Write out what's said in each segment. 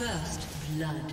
First blood.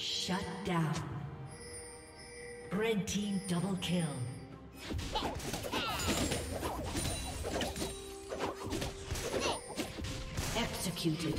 Shut down. Red team double kill. Executed.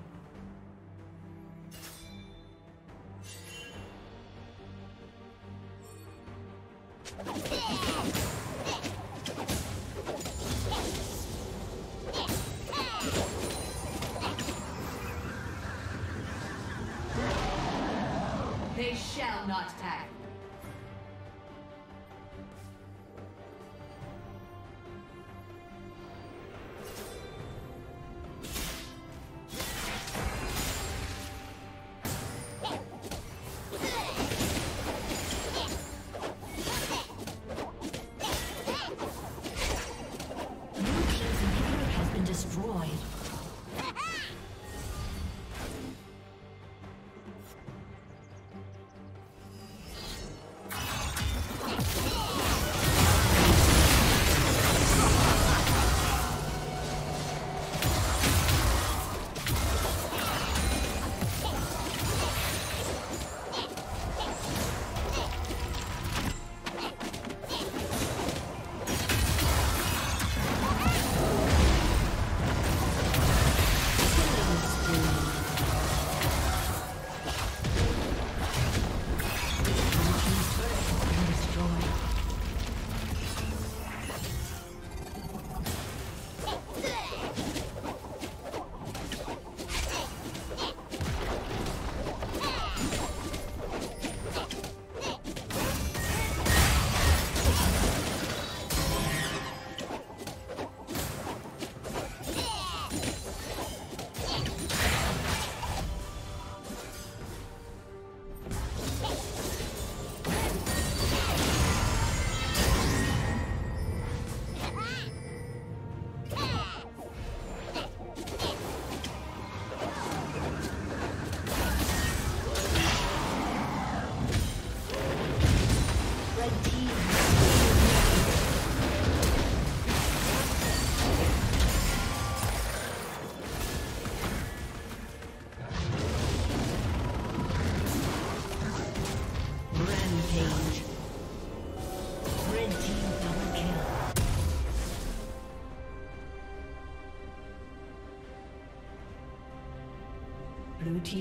They shall not pass.